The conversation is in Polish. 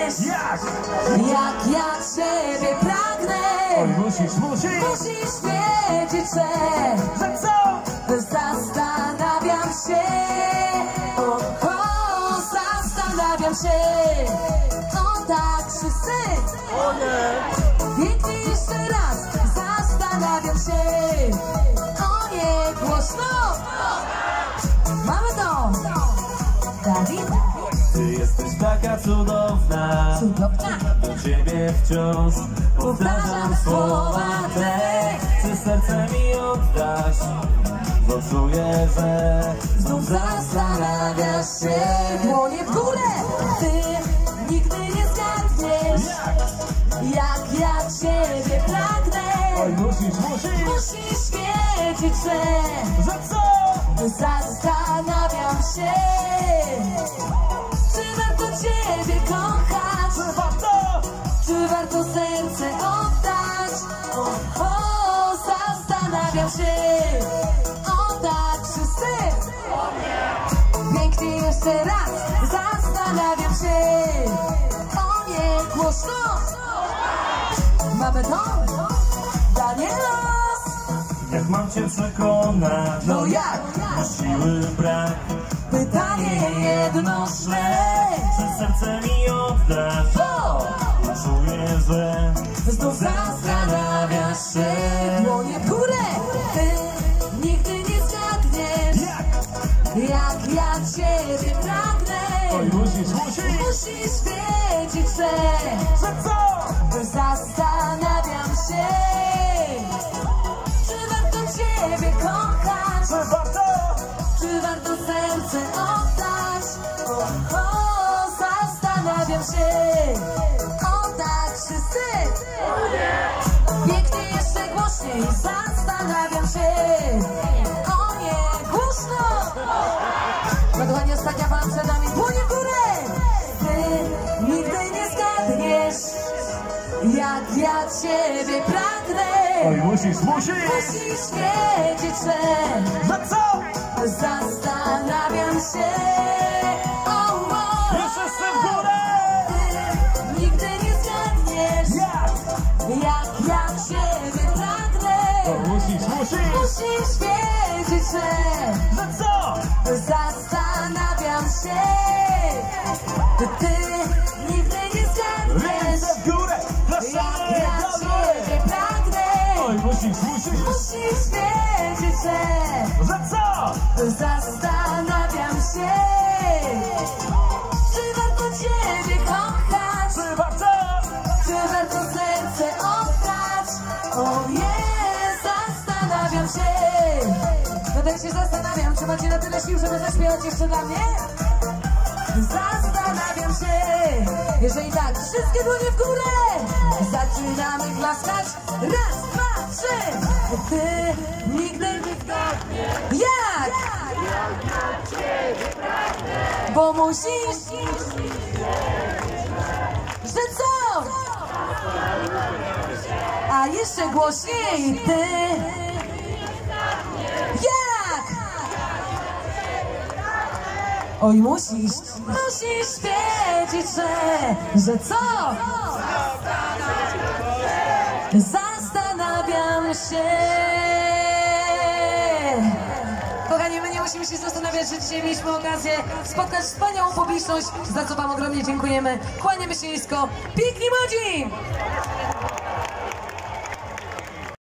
Jak? Jak ja ciebie pragnę Oj, musisz, musisz! Musisz wiedzieć, że Że co? Zastanawiam się. O, o, Zastanawiam się. O tak, wszyscy. O nie! Pięknie jeszcze raz Zastanawiam się. O nie, głośno. Mamy to. Dawid? Ty jesteś taka cudowna Cudowna Do ciebie wciąż powtarzam słowa te Czy serce mi oddasz? Bo czuję, że znów zastanawiasz się Dłonie w górę Ty nigdy nie zgadniesz Jak ja ciebie pragnę Oj, musisz, musisz! Musisz wiedzieć, że Że co? Zastanawiam się warto serce oddać. O, o zastanawiam się. O tak, wszyscy. Pięknie jeszcze raz Zastanawiam się. O nie, głośno. Mamy to? Danielos Jak mam cię przekonać? No jak? Na siły brak. Pytanie jedno szle Czy serce mi oddasz? Bo Czuję, że znów zastanawiasz się Dłonie w górę Ty nigdy nie zgadniesz Jak? Jak ja ciebie pragnę Oj, musisz, musisz! Musisz wiedzieć, że Że co? Zastanawiam się Czy warto ciebie kochać Czy warto? Czy warto serce oddać? Pięknie jeszcze głośniej Zastanawiam się O nie, głośno No kochani, ostatnia pan przed nami Dłonie w górę Ty nigdy nie zgadniesz Jak ja ciebie pragnę Oj, musisz, musisz! Musisz wiedzieć, że Że co? Zastanawiam musisz! Wiedzieć, że Że co? Zastanawiam się Ty nigdy nie zgadniesz Ręce w górę! Dla Jak ja ciebie pragnę Oj! Musisz wiedzieć, że Że co? Zastanawiam się, czy warto Ciebie kochać, Czy warto? czy warto serce oddać. O nie, Tak się zastanawiam, czy macie na tyle sił, żeby zaśpiewać jeszcze dla mnie? Zastanawiam się. Jeżeli tak, wszystkie dłonie w górę. Zaczynamy klaskać. Raz, dwa, trzy. Ty nigdy. Jak? Bo musisz Że co? A jeszcze głośniej Ty Jak? Oj musisz Musisz wiedzieć, że Że co? Zastanawiam się Kochani, my nie musimy się zastanawiać, że dzisiaj mieliśmy okazję spotkać wspaniałą publiczność, za co Wam ogromnie dziękujemy. Kłaniamy się nisko. Piękni młodzi!